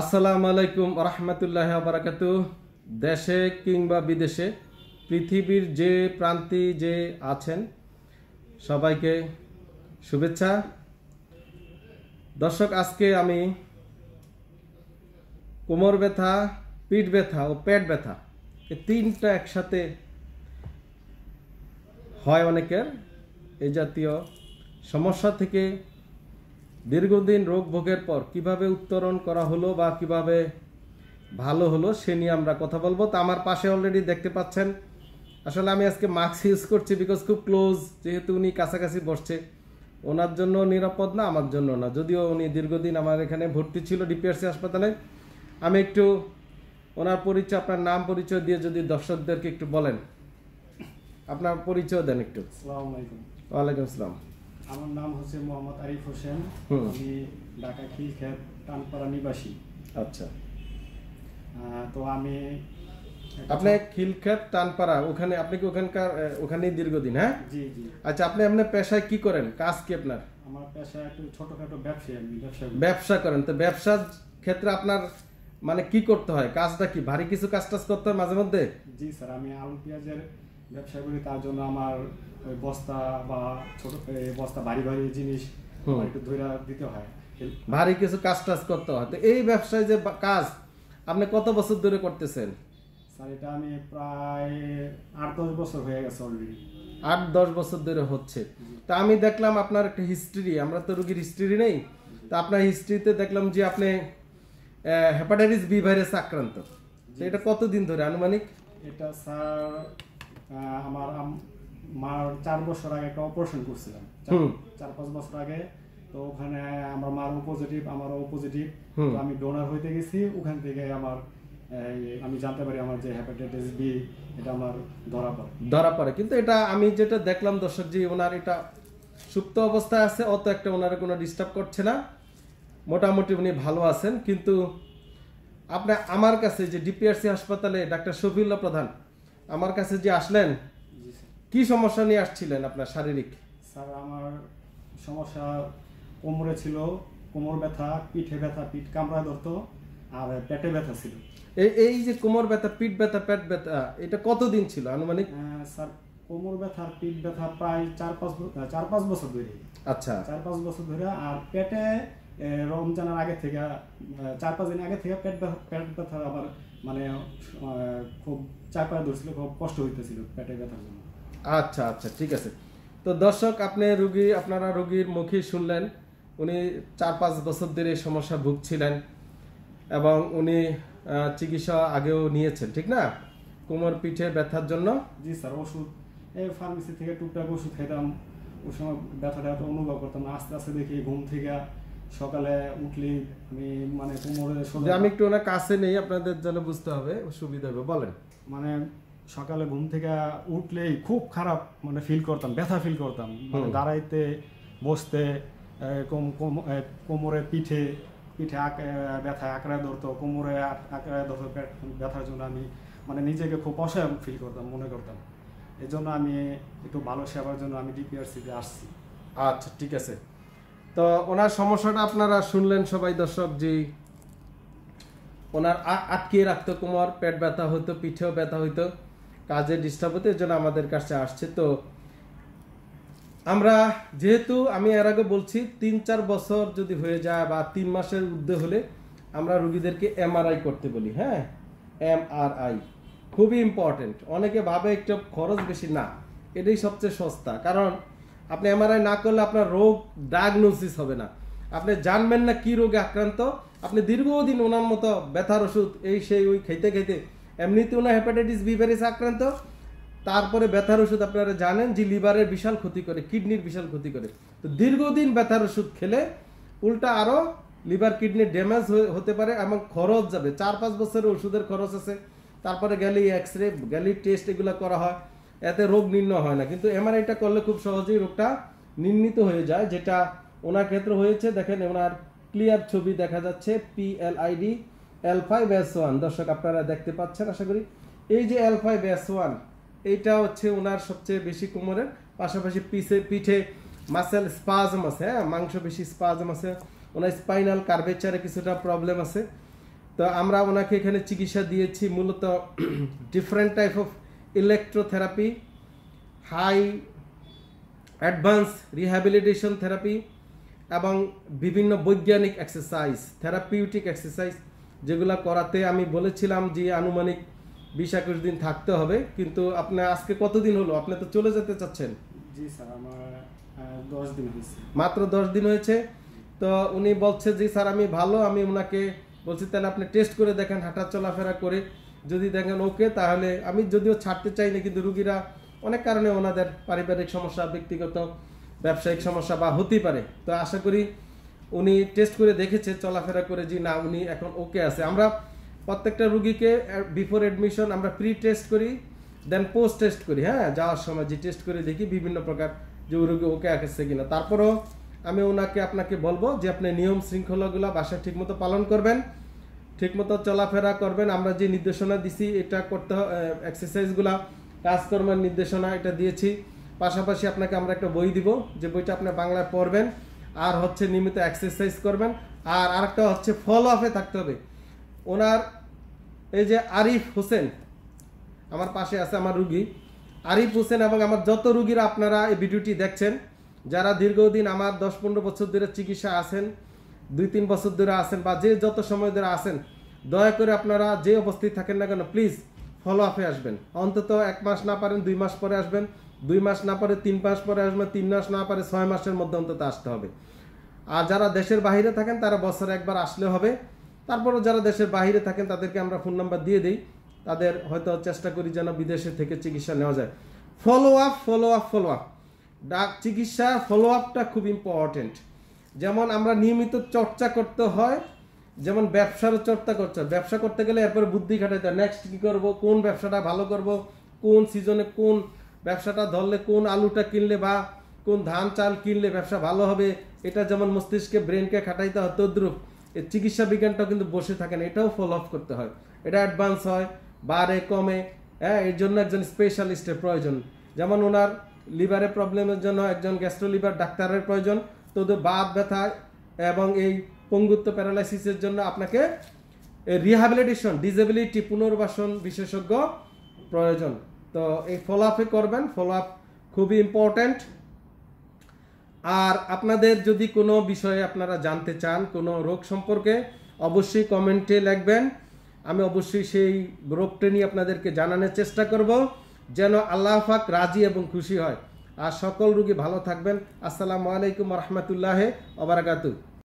আসসালামু আলাইকুম রহমতুল্লাহ বারাকাতু দেশে কিংবা বিদেশে পৃথিবীর যে প্রান্তি যে আছেন, সবাইকে শুভেচ্ছা। দর্শক, আজকে আমি কোমর ব্যথা, পিঠ ব্যথা ও পেট ব্যথা এই তিনটা একসাথে হয় অনেকের। এই জাতীয় সমস্যা থেকে দীর্ঘদিন রোগ ভোগের পর কীভাবে উত্তরণ করা হলো বা কীভাবে ভালো হলো সে নিয়ে আমরা কথা বলব। তো আমার পাশে অলরেডি দেখতে পাচ্ছেন। আসলে আমি আজকে মাস্ক ইউজ করছি বিকজ খুব ক্লোজ যেহেতু উনি কাছাকাছি বসছে। ওনার জন্য নিরাপদ না আমার জন্য না। যদিও উনি দীর্ঘদিন আমার এখানে ভর্তি ছিল ডিপিআরসি হাসপাতালে। আমি একটু ওনার পরিচয় আপনার নাম পরিচয় দিয়ে যদি দর্শকদেরকে একটু বলেন। আপনার পরিচয় দেন একটু। ওয়ালাইকুম আসসালাম। আমার নাম হচ্ছে মোহাম্মদ আরিফ হোসেন। আমি ঢাকা খিলখ্যাত টানপাড়া নিবাসী। আচ্ছা। তো আমি আপনি খিলখ্যাত টানপাড়া ওখানে আপনি কি ওখানকার ওখানেই দীর্ঘদিন হ্যাঁ? জি জি। আচ্ছা আপনি আপনার পেশায় কি করেন? কাজ কি আপনার? আমার পেশা একটু ছোটখাটো ব্যবসায়ী আমি ব্যবসা ব্যবসা করেন। তো ব্যবসার ক্ষেত্রে আপনার মানে কি করতে হয়? কাজটা কি? ভারী কিছু কাজ টাজ করতে হয় মাঝে মধ্যে? জি স্যার আমি আলু পেঁয়াজের ব্যবসা করি তার জন্য আমার ওই বস্তা বা ছোট বস্তা ভারী ভারী জিনিস একটু ধরে দিতে হয়। ভারী কিছু কাজ টাজ করতে হয়। তো এই ব্যবসায় যে কাজ আপনি কত বছর ধরে করতেছেন? স্যার এটা আমি প্রায় আট দশ বছর হয়ে গেছে অলরেডি আট দশ বছর ধরে হচ্ছে। তা আমি দেখলাম আপনার একটা হিস্ট্রি আমরা তো রুগীর হিস্ট্রি নেই। তা আপনার হিস্ট্রিতে দেখলাম যে আপনি হেপাটাইটিস বি ভাইরাস আক্রান্ত। এটা কতদিন ধরে আনুমানিক? এটা স্যার আমার মার চার বছর আগে একটা অপারেশন করছিলাম। চার- পাঁচ বছর আগে। তো ওখানে আমার মার পজিটিভ আমারও পজিটিভ তো আমি ডোনার হইতে গেছি। ওখান থেকে আমার আমি জানতে পারি আমার যে হ্যাপাটাইটিস বি এটা আমার ধরা পড়ে। ধরা পড়ে। কিন্তু এটা আমি যেটা দেখলাম দর্শক জি ওনার এটা সুপ্ত অবস্থায় আছে অত একটা ওনার কোনো ডিস্টার্ব করছে না। মোটামুটি উনি ভালো আছেন। কিন্তু আপনি আমার কাছে যে ডিপিআরসি হাসপাতালে ডাক্তার শফিউল্লাহ প্রধান আমার কাছে যে আসলেন কি সমস্যা নিয়ে আসছিলেন আপনার শারীরিক? স্যার আমার সমস্যা কোমরে ছিল কোমর ব্যথা পিঠে ব্যথা পিঠ কামড়ায় ধরতো আর পেটে ব্যথা ছিল। এই এই যে কোমর ব্যথা পিঠ ব্যথা পেট ব্যথা এটা কতদিন ছিল আনুমানিক? স্যার কোমর ব্যথা পিঠ ব্যথা প্রায় চার পাঁচ চার পাঁচ বছর ধরে। আচ্ছা। চার পাঁচ বছর ধরে আর পেটে রমজানের আগে থেকে চার পাঁচ দিন আগে থেকে পেট ব্যথা পেট ব্যথা আবার মানে খুব চাপায় ধরছিল খুব কষ্ট হইতেছিল পেটে ব্যথার জন্য। আচ্ছা আচ্ছা ঠিক আছে। তো দর্শক আপনি রুগী আপনারা রুগীর মুখে শুনলেন উনি চার পাঁচ বছর ধরে এই সমস্যা ভুগছিলেন এবং উনি চিকিৎসা আগেও নিয়েছেন ঠিক না? কোমর পিঠে ব্যথার জন্য? জি স্যার ওষুধ এই ফার্মেসি থেকে টুকটাক ওষুধ খেতাম ওই সময় ব্যথাটা এত অনুভব করতাম না আস্তে আস্তে দেখি ঘুম থেকে সকালে উঠলি আমি মানে কোমরে যে সোজা আমি একটু ওনার কাছে নেই আপনাদের জন্য বুঝতে হবে সুবিধা হবে বলেন। মানে সকালে ঘুম থেকে উঠলেই খুব খারাপ মানে ফিল করতাম ব্যথা ফিল করতাম। মানে দাঁড়াইতে বসতে কোমরে পিঠে পিঠে আঁক এ, ব্যথা আঁকড়ায় ধরতো কোমরে আঁক- আঁকড়ায় ধরতো ব্যথার জন্য আমি মানে নিজেকে খুব অসহায় ফিল করতাম মনে করতাম। এই জন্য আমি একটু ভালো সেবার জন্য আমি ডিপিআরসিতে আসছি। আচ্ছা ঠিক আছে। তো ওনার সমস্যাটা আপনারা শুনলেন সবাই দর্শক, যে ওনার আটকিয়ে রাখতো কোমর, পেট ব্যথা হতো পিঠেও ব্যথা হইতো, কাজে ডিস্টার্ব হতো এর জন্য আমাদের কাছে আসছে। তো আমরা যেহেতু আমি এর আগে বলছি, তিন চার বছর যদি হয়ে যায় বা তিন মাসের ঊর্ধ্বে হলে আমরা রুগীদেরকে এমআরআই করতে বলি হ্যাঁ? এমআরআই খুবই ইম্পর্টেন্ট অনেকে ভাবে একটু খরচ বেশি, না, এটাই সবচেয়ে সস্তা। কারণ আপনি এমআরআই না করলে আপনার রোগ ডায়াগনোসিস হবে না। আপনি জানবেন না কি রোগে আক্রান্ত। আপনি দীর্ঘদিন ওনার মতো ব্যথার ওষুধ এই সেই ওই খেতে খেতে এমনিতে ওনার হেপাটাইটিস বি ভাইরাস আক্রান্ত। তারপরে ব্যথার ওষুধ আপনারা জানেন যে লিভারের বিশাল ক্ষতি করে কিডনির বিশাল ক্ষতি করে। তো দীর্ঘদিন ব্যথার ওষুধ খেলে উল্টা আরও লিভার কিডনি ড্যামেজ হতে পারে এবং খরচ যাবে। চার পাঁচ বছরের ওষুধের খরচ আছে। তারপরে গেলি এক্স রে গেলি টেস্ট এগুলো করা হয়। এতে রোগ নির্ণয় হয় না। কিন্তু এমআরআইটা করলে খুব সহজেই রোগটা নির্ণীত হয়ে যায়, যেটা ওনার ক্ষেত্রে হয়েছে। দেখেন, ওনার ক্লিয়ার ছবি দেখা যাচ্ছে PLID L five S one দর্শক, আপনারা দেখতে পাচ্ছেন, আশা করি। এই যে এল ফাইভ এস ওয়ান এইটা হচ্ছে ওনার সবচেয়ে বেশি কোমরের, পাশাপাশি পিছে পিঠে মাসেল স্পাজম আছে হ্যাঁ? মাংস বেশি স্পাজম আছে। ওনার স্পাইনাল কার্ভেচারে কিছুটা প্রবলেম আছে। তো আমরা ওনাকে এখানে চিকিৎসা দিয়েছি, মূলত different type of electrotherapy high advance rehabilitation therapy এবং বিভিন্ন বৈজ্ঞানিক এক্সারসাইজ থেরাপিউটিক এক্সারসাইজ যেগুলো করাতে আমি বলেছিলাম যে আনুমানিক বিশ একুশ দিন থাকতে হবে। কিন্তু আপনি আজকে কতদিন হলো? আপনি তো চলে যেতে চাচ্ছেন। জি স্যার আমার আহ, দশ দিন হয়েছে। মাত্র দশ দিন হয়েছে। তো উনি বলছে যে স্যার আমি ভালো। আমি ওনাকে বলছি তাহলে আপনি টেস্ট করে দেখেন হাঁটা চলাফেরা করে। যদি দেখেন, ওকে তাহলে আমি যদিও ছাড়তে চাই না কিন্তু রুগীরা অনেক কারণে ওনাদের পারিবারিক সমস্যা, ব্যক্তিগত, ব্যবসায়িক সমস্যা বা হতেই পারে। তো আশা করি উনি টেস্ট করে দেখেছে, চলাফেরা করে যে না, উনি এখন ওকে আছে। আমরা প্রত্যেকটা রুগীকে বিফোর অ্যাডমিশন আমরা প্রি টেস্ট করি দেন পোস্ট টেস্ট করি। হ্যাঁ যাওয়ার সময় যে টেস্ট করে দেখি বিভিন্ন প্রকার যে রুগী ওকে আসছে কিনা। তারপরও আমি ওনাকে, আপনাকে বলব যে আপনি নিয়ম শৃঙ্খলাগুলো বাসায় ঠিকমতো পালন করবেন। ঠিকমতো চলাফেরা করবেন। আমরা যে নির্দেশনা দিছি, এটা করতে এক্সারসাইজগুলা কাজকর্মের নির্দেশনা এটা দিয়েছি। পাশাপাশি আপনাকে আমরা একটা বই দিব, যে বইটা আপনি বাংলায় পড়বেন, আর হচ্ছে নিয়মিত এক্সারসাইজ করবেন। আর আরেকটা হচ্ছে ফলো আপে থাকতে হবে। ওনার এই যে আরিফ হোসেন, আমার পাশে আছে আমার রুগী। আরিফ হোসেন এবং আমার যত রুগীরা আপনারা এই ভিডিওটি দেখছেন, যারা দীর্ঘদিন আমার দশ পনেরো বছর ধরে চিকিৎসা আছেন দুই, তিন বছর ধরে আছেন বা যে যত সময় ধরে আছেন, দয়া করে আপনারা যে অবস্থায় থাকেন না কেন প্লিজ ফলো আপে আসবেন। অন্তত এক মাস না পারেন, দুই মাস পরে আসবেন। দুই মাস না পারে, তিন মাস পরে আসবেন, তিন মাস না পারে, ছয় মাসের মধ্যে অন্তত আসতে হবে। আর যারা দেশের বাইরে থাকেন, তারা বছরে একবার আসলে হবে। তারপরও যারা দেশের বাইরে থাকেন, তাদেরকে আমরা ফোন নাম্বার দিয়ে দিই। তাদের হয়তো চেষ্টা করি যেন বিদেশে থেকে চিকিৎসা নেওয়া যায়। Follow up follow up follow up ডাক, চিকিৎসা ফলো আপটা খুব ইম্পর্টেন্ট যেমন আমরা নিয়মিত চর্চা করতে হয়, যেমন ব্যবসারও চর্চা করতে হয়। ব্যবসা করতে গেলে এরপরে বুদ্ধি খাটাইতে হয়। নেক্সট কী করব? কোন ব্যবসাটা ভালো করব? কোন সিজনে কোন ব্যবসাটা ধরলে কোন আলুটা কিনলে বা কোন ধান, চাল কিনলে ব্যবসা ভালো হবে? এটা যেমন মস্তিষ্কে ব্রেনকে খাটাইতে হয় তদ্রুপ। এর চিকিৎসা বিজ্ঞানটাও কিন্তু বসে থাকে না। এটাও ফলো আপ করতে হয়। এটা অ্যাডভান্স হয়, বাড়ে, কমে। হ্যাঁ এর জন্য একজন স্পেশালিস্টের প্রয়োজন। যেমন ওনার লিভারের প্রবলেমের জন্য একজন গ্যাস্ট্রো লিভার ডাক্তারের প্রয়োজন। তো বাত ব্যথা এবং এই পঙ্গুত্ব প্যারালাইসিসের জন্য আপনাকে রিহ্যাবিলিটেশন ডিসেবিলিটি পুনর্বাসন বিশেষজ্ঞ প্রয়োজন। তো এই ফলো আপে করবেন ফলো আপ খুবই ইম্পর্ট্যান্ট আর আপনাদের যদি কোনো বিষয়ে আপনারা জানতে চান, কোনো রোগ সম্পর্কে, অবশ্যই কমেন্টে লিখবেন। আমি অবশ্যই সেই রোগটা নিয়ে আপনাদেরকে জানানোর চেষ্টা করব, যেন আল্লাহ পাক রাজি এবং খুশি হয়। আর সকল রুগী ভালো থাকবেন। আসসালামু আলাইকুম রহমতুল্লাহ ওবরাকাতু